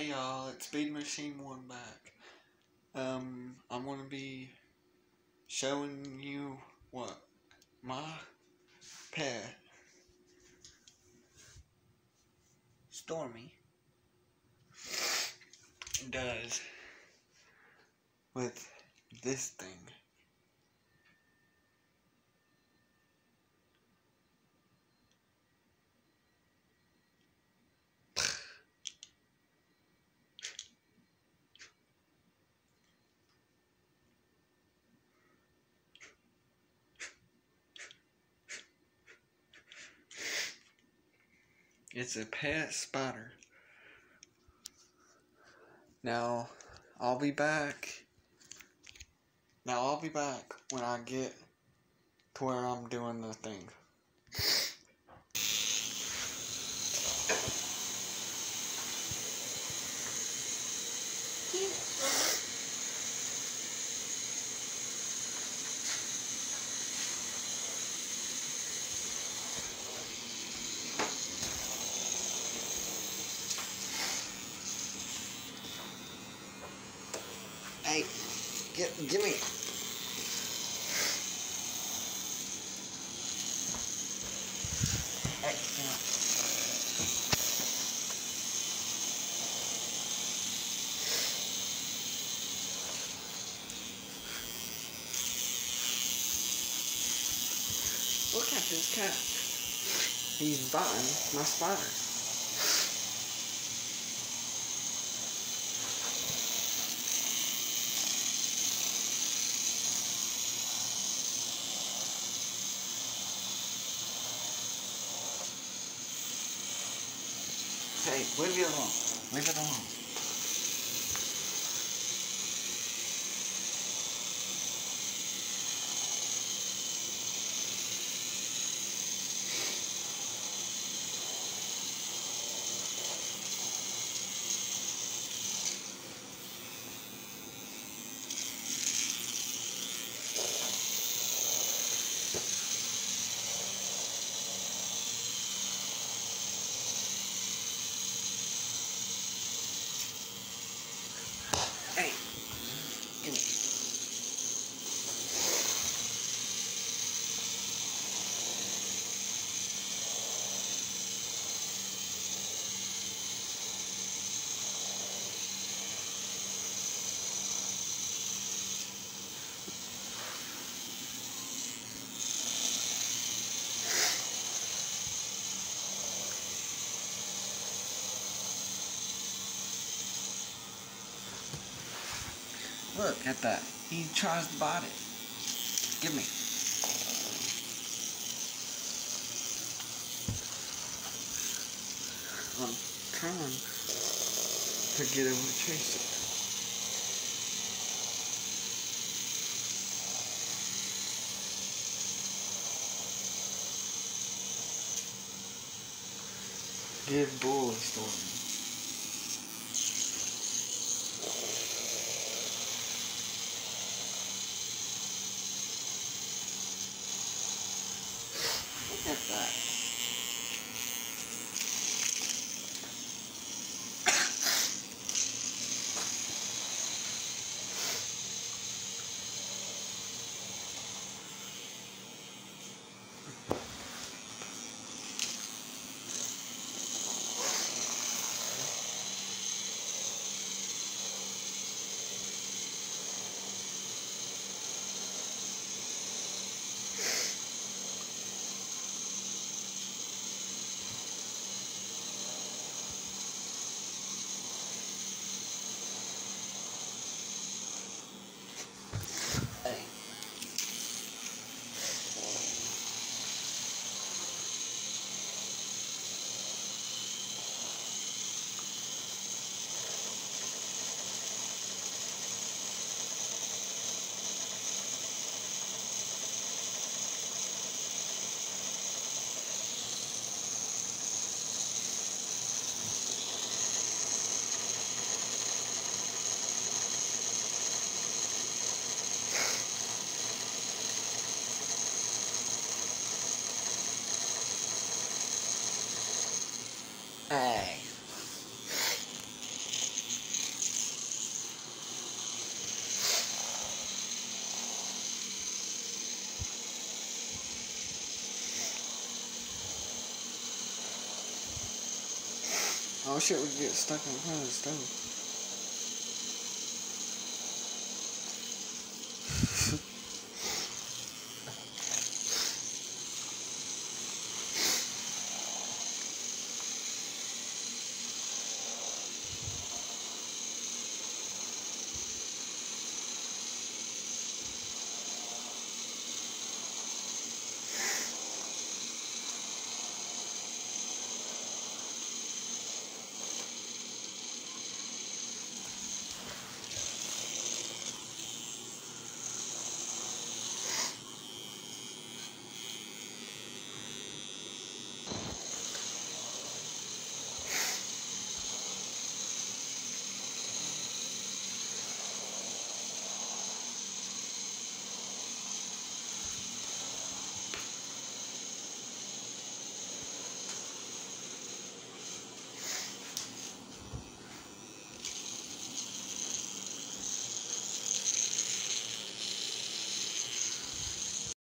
Hey y'all, it's Speed Machine One back. Um, I'm gonna be showing you what my pet Stormy does with this thing. It's a pet spider. Now, I'll be back. Now, I'll be back when I get to where I'm doing the thing. Hey, get, give me. Hey. Look at this cat. He's biting my spider. Hey, leave it alone. Leave it alone. Look at that. He tries to bite it. Give me. I'm trying to get him to chase it. Good boy, Stormy. Oh shit, we get stuck in front of the stove.